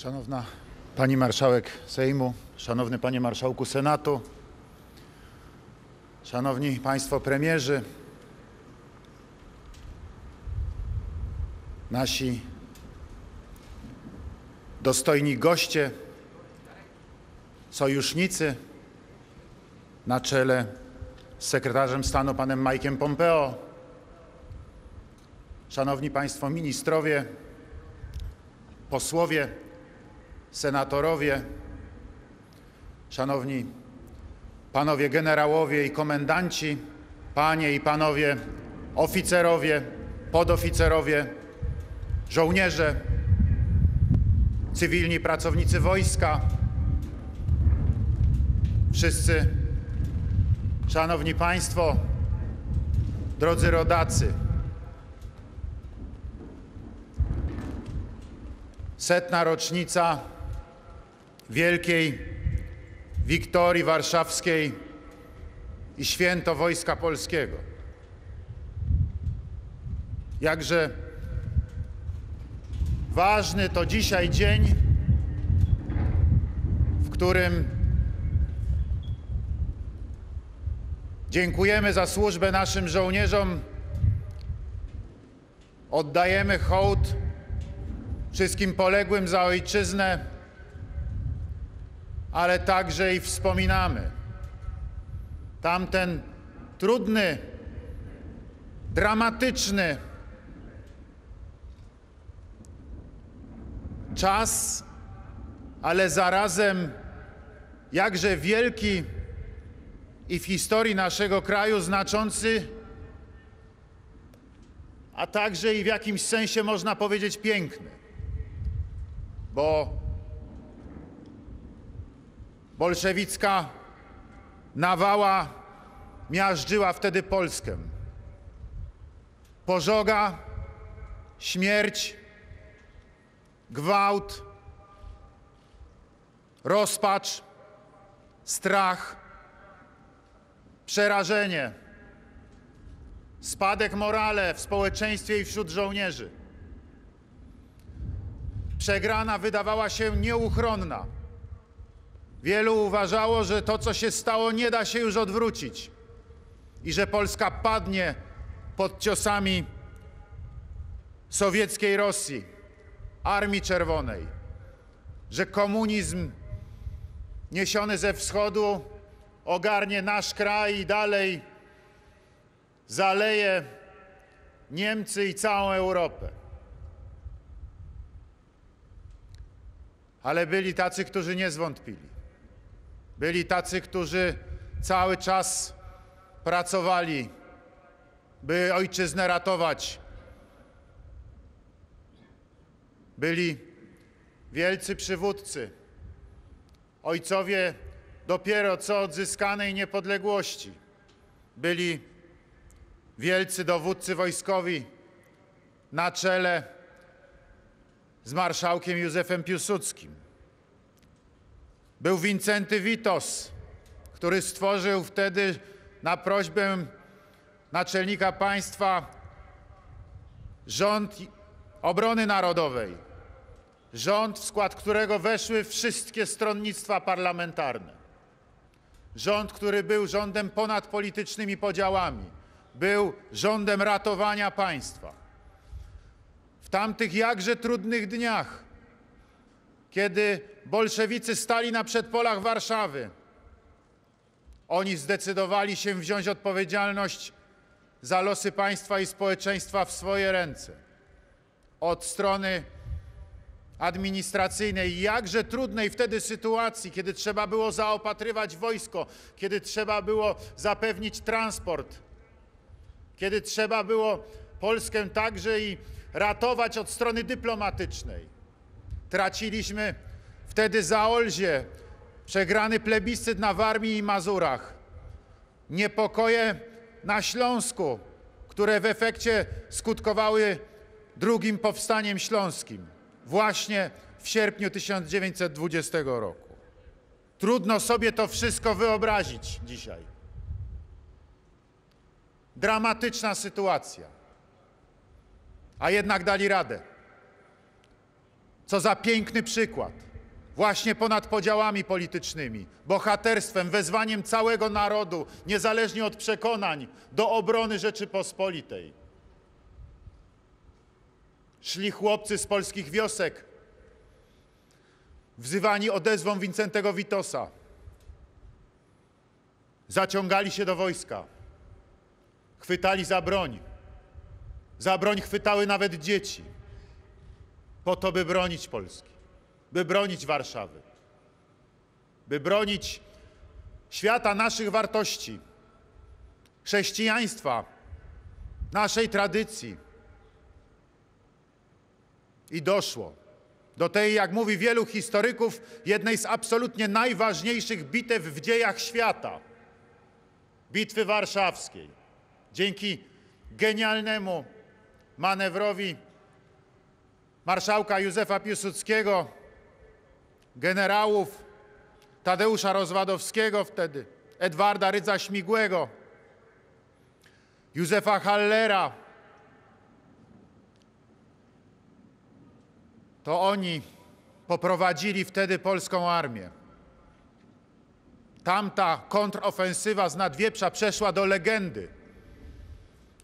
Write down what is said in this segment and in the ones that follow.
Szanowna Pani Marszałek Sejmu, Szanowny Panie Marszałku Senatu, Szanowni Państwo Premierzy, nasi dostojni goście, sojusznicy na czele z sekretarzem stanu panem Mike'em Pompeo, Szanowni Państwo Ministrowie, posłowie, senatorowie, szanowni panowie generałowie i komendanci, panie i panowie oficerowie, podoficerowie, żołnierze, cywilni pracownicy wojska, wszyscy szanowni państwo, drodzy rodacy. setna rocznica wielkiej Wiktorii Warszawskiej i święto Wojska Polskiego. Jakże ważny to dzisiaj dzień, w którym dziękujemy za służbę naszym żołnierzom, oddajemy hołd wszystkim poległym za ojczyznę, ale także i wspominamy. Tamten trudny, dramatyczny czas, ale zarazem jakże wielki i w historii naszego kraju znaczący, a także i w jakimś sensie można powiedzieć piękny. Bo bolszewicka nawała miażdżyła wtedy Polskę. Pożoga, śmierć, gwałt, rozpacz, strach, przerażenie, spadek morale w społeczeństwie i wśród żołnierzy. Przegrana wydawała się nieuchronna. Wielu uważało, że to, co się stało, nie da się już odwrócić i że Polska padnie pod ciosami sowieckiej Rosji, Armii Czerwonej, że komunizm niesiony ze wschodu ogarnie nasz kraj i dalej zaleje Niemcy i całą Europę. Ale byli tacy, którzy nie zwątpili. Byli tacy, którzy cały czas pracowali, by ojczyznę ratować. Byli wielcy przywódcy, ojcowie dopiero co odzyskanej niepodległości. Byli wielcy dowódcy wojskowi na czele z marszałkiem Józefem Piłsudskim. Był Wincenty Witos, który stworzył wtedy na prośbę naczelnika państwa rząd obrony narodowej. Rząd, w skład którego weszły wszystkie stronnictwa parlamentarne. Rząd, który był rządem ponad politycznymi podziałami. Był rządem ratowania państwa. W tamtych jakże trudnych dniach, kiedy bolszewicy stali na przedpolach Warszawy, oni zdecydowali się wziąć odpowiedzialność za losy państwa i społeczeństwa w swoje ręce. Od strony administracyjnej, jakże trudnej wtedy sytuacji, kiedy trzeba było zaopatrywać wojsko, kiedy trzeba było zapewnić transport, kiedy trzeba było Polskę także i ratować od strony dyplomatycznej. Traciliśmy wtedy Zaolzie, przegrany plebiscyt na Warmii i Mazurach, niepokoje na Śląsku, które w efekcie skutkowały drugim powstaniem śląskim właśnie w sierpniu 1920 roku. Trudno sobie to wszystko wyobrazić dzisiaj. Dramatyczna sytuacja, a jednak dali radę. Co za piękny przykład. Właśnie ponad podziałami politycznymi, bohaterstwem, wezwaniem całego narodu, niezależnie od przekonań, do obrony Rzeczypospolitej. Szli chłopcy z polskich wiosek, wzywani odezwą Wincentego Witosa. Zaciągali się do wojska, chwytali za broń. Za broń chwytały nawet dzieci, po to, by bronić Polski, by bronić Warszawy, by bronić świata naszych wartości, chrześcijaństwa, naszej tradycji. I doszło do tej, jak mówi wielu historyków, jednej z absolutnie najważniejszych bitew w dziejach świata Bitwy Warszawskiej. Dzięki genialnemu manewrowi marszałka Józefa Piłsudskiego, generałów Tadeusza Rozwadowskiego wtedy, Edwarda Rydza-Śmigłego, Józefa Hallera. To oni poprowadzili wtedy polską armię. Tamta kontrofensywa z Nadwieprza przeszła do legendy.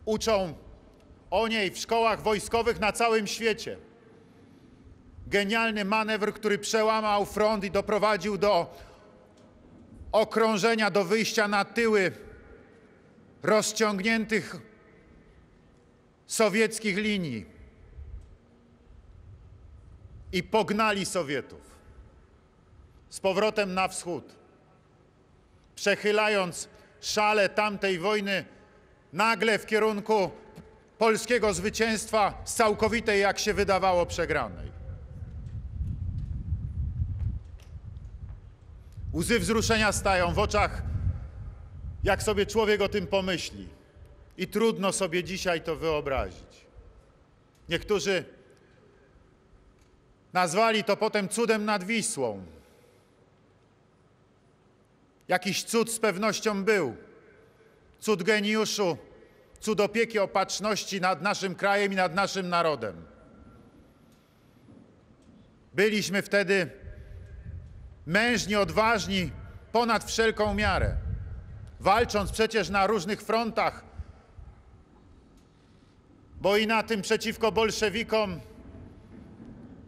Uczą o niej w szkołach wojskowych na całym świecie. Genialny manewr, który przełamał front i doprowadził do okrążenia, do wyjścia na tyły rozciągniętych sowieckich linii i pognali Sowietów z powrotem na wschód, przechylając szale tamtej wojny nagle w kierunku polskiego zwycięstwa z całkowitej, jak się wydawało, przegranej. Łzy wzruszenia stają w oczach, jak sobie człowiek o tym pomyśli. I trudno sobie dzisiaj to wyobrazić. Niektórzy nazwali to potem cudem nad Wisłą. Jakiś cud z pewnością był. Cud geniuszu, cud opieki opatrzności nad naszym krajem i nad naszym narodem. Byliśmy wtedy mężni, odważni, ponad wszelką miarę, walcząc przecież na różnych frontach, bo i na tym przeciwko bolszewikom,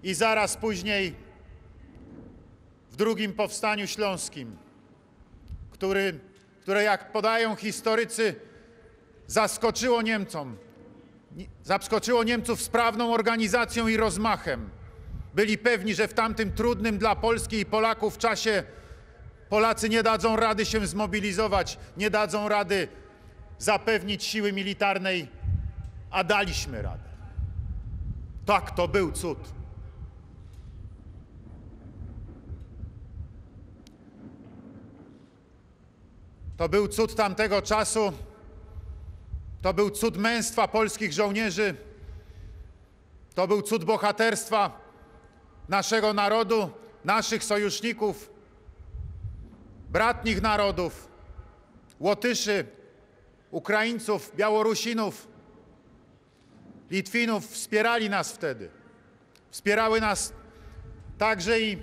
i zaraz później w drugim powstaniu śląskim, który, które, jak podają historycy, zaskoczyło Niemcom, zaskoczyło Niemców sprawną organizacją i rozmachem. Byli pewni, że w tamtym trudnym dla Polski i Polaków czasie Polacy nie dadzą rady się zmobilizować, nie dadzą rady zapewnić siły militarnej, a daliśmy radę. Tak, to był cud. To był cud tamtego czasu. To był cud męstwa polskich żołnierzy. To był cud bohaterstwa naszego narodu, naszych sojuszników, bratnich narodów, Łotyszy, Ukraińców, Białorusinów, Litwinów wspierali nas wtedy. Wspierały nas także i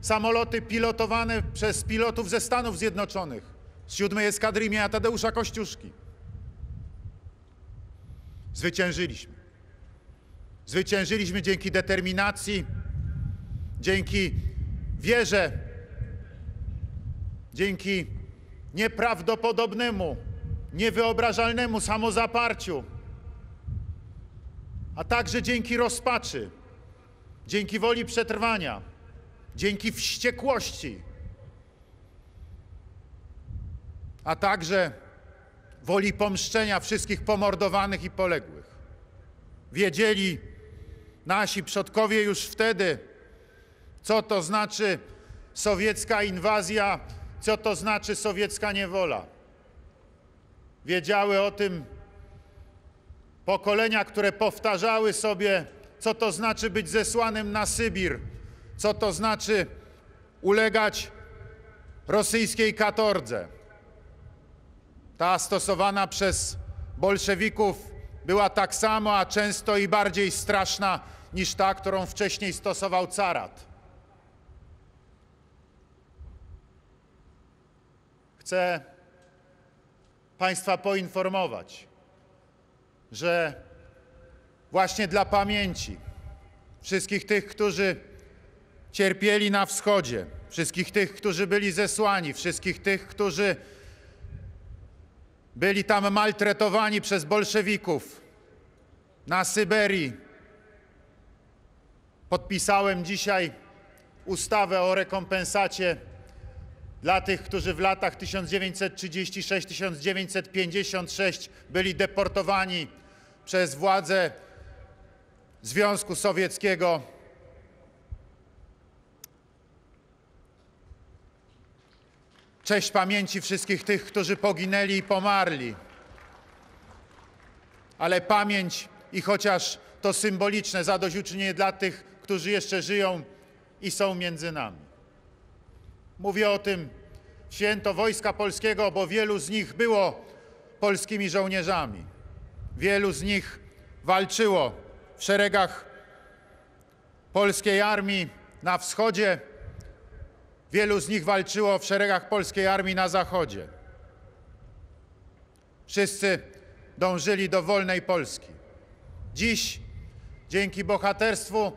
samoloty pilotowane przez pilotów ze Stanów Zjednoczonych, z siódmej eskadry imienia Tadeusza Kościuszki. Zwyciężyliśmy. Zwyciężyliśmy dzięki determinacji, dzięki wierze, dzięki nieprawdopodobnemu, niewyobrażalnemu samozaparciu, a także dzięki rozpaczy, dzięki woli przetrwania, dzięki wściekłości, a także woli pomszczenia wszystkich pomordowanych i poległych. Wiedzieli nasi przodkowie już wtedy, co to znaczy sowiecka inwazja, co to znaczy sowiecka niewola. Wiedziały o tym pokolenia, które powtarzały sobie, co to znaczy być zesłanym na Sybir, co to znaczy ulegać rosyjskiej katordze. Ta stosowana przez bolszewików była tak samo, a często i bardziej straszna niż ta, którą wcześniej stosował carat. Chcę Państwa poinformować, że właśnie dla pamięci wszystkich tych, którzy cierpieli na wschodzie, wszystkich tych, którzy byli zesłani, wszystkich tych, którzy byli tam maltretowani przez bolszewików na Syberii. Podpisałem dzisiaj ustawę o rekompensacie dla tych, którzy w latach 1936-1956 byli deportowani przez władze Związku Sowieckiego. Cześć pamięci wszystkich tych, którzy poginęli i pomarli. Ale pamięć i chociaż to symboliczne zadośćuczynienie dla tych, którzy jeszcze żyją i są między nami. Mówię o tym święto Wojska Polskiego, bo wielu z nich było polskimi żołnierzami. Wielu z nich walczyło w szeregach polskiej armii na wschodzie, wielu z nich walczyło w szeregach polskiej armii na zachodzie. Wszyscy dążyli do wolnej Polski. Dziś, dzięki bohaterstwu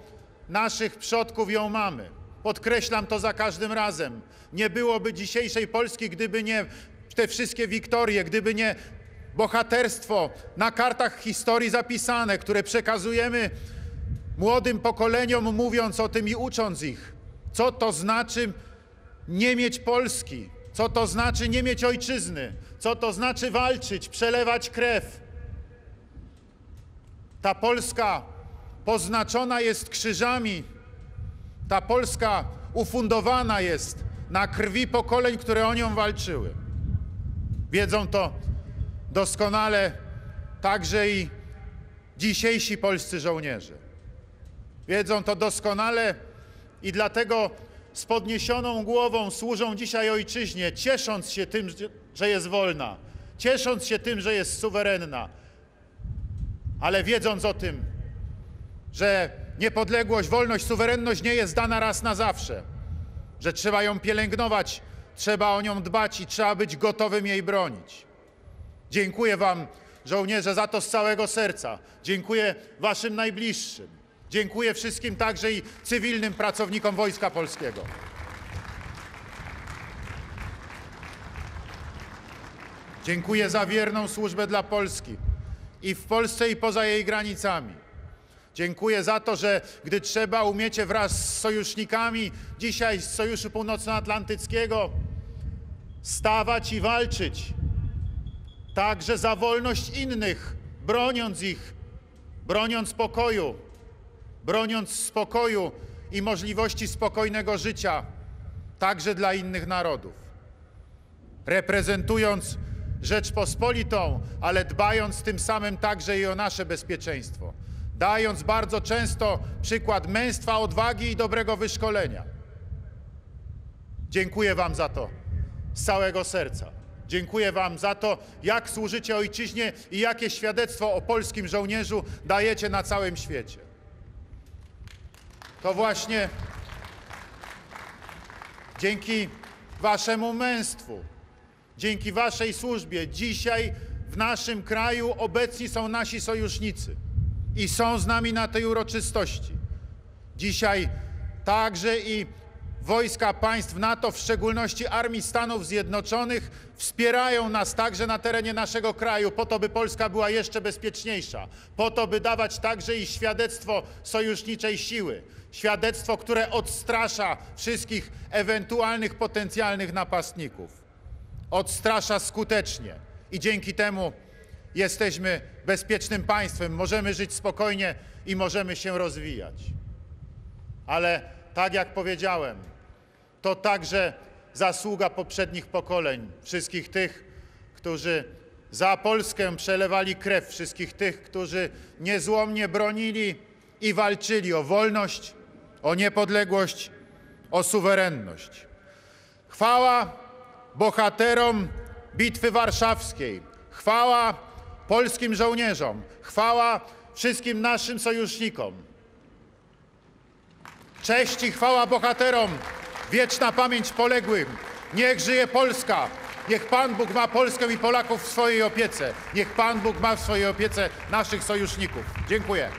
naszych przodków, ją mamy. Podkreślam to za każdym razem. Nie byłoby dzisiejszej Polski, gdyby nie te wszystkie wiktorie, gdyby nie bohaterstwo na kartach historii zapisane, które przekazujemy młodym pokoleniom, mówiąc o tym i ucząc ich, co to znaczy nie mieć Polski, co to znaczy nie mieć ojczyzny, co to znaczy walczyć, przelewać krew. Ta Polska poznaczona jest krzyżami, ta Polska ufundowana jest na krwi pokoleń, które o nią walczyły. Wiedzą to doskonale także i dzisiejsi polscy żołnierze. Wiedzą to doskonale i dlatego z podniesioną głową służą dzisiaj ojczyźnie, ciesząc się tym, że jest wolna, ciesząc się tym, że jest suwerenna, ale wiedząc o tym, że niepodległość, wolność, suwerenność nie jest dana raz na zawsze, że trzeba ją pielęgnować, trzeba o nią dbać i trzeba być gotowym jej bronić. Dziękuję Wam, żołnierze, za to z całego serca. Dziękuję Waszym najbliższym. Dziękuję wszystkim także i cywilnym pracownikom Wojska Polskiego. Dziękuję za wierną służbę dla Polski i w Polsce, i poza jej granicami. Dziękuję za to, że gdy trzeba, umiecie wraz z sojusznikami dzisiaj z Sojuszu Północnoatlantyckiego stawać i walczyć także za wolność innych, broniąc ich, broniąc pokoju, broniąc spokoju i możliwości spokojnego życia, także dla innych narodów. Reprezentując Rzeczpospolitą, ale dbając tym samym także i o nasze bezpieczeństwo, dając bardzo często przykład męstwa, odwagi i dobrego wyszkolenia. Dziękuję Wam za to z całego serca. Dziękuję Wam za to, jak służycie ojczyźnie i jakie świadectwo o polskim żołnierzu dajecie na całym świecie. To właśnie dzięki Waszemu męstwu, dzięki Waszej służbie dzisiaj w naszym kraju obecni są nasi sojusznicy i są z nami na tej uroczystości. Dzisiaj także i wojska państw NATO, w szczególności Armii Stanów Zjednoczonych, wspierają nas także na terenie naszego kraju, po to, by Polska była jeszcze bezpieczniejsza, po to, by dawać także i świadectwo sojuszniczej siły. Świadectwo, które odstrasza wszystkich ewentualnych potencjalnych napastników. Odstrasza skutecznie i dzięki temu jesteśmy bezpiecznym państwem, możemy żyć spokojnie i możemy się rozwijać. Ale tak jak powiedziałem, to także zasługa poprzednich pokoleń, wszystkich tych, którzy za Polskę przelewali krew, wszystkich tych, którzy niezłomnie bronili i walczyli o wolność, o niepodległość, o suwerenność. Chwała bohaterom Bitwy Warszawskiej, chwała polskim żołnierzom, chwała wszystkim naszym sojusznikom. Cześć i chwała bohaterom! Wieczna pamięć poległym! Niech żyje Polska! Niech Pan Bóg ma Polskę i Polaków w swojej opiece. Niech Pan Bóg ma w swojej opiece naszych sojuszników. Dziękuję.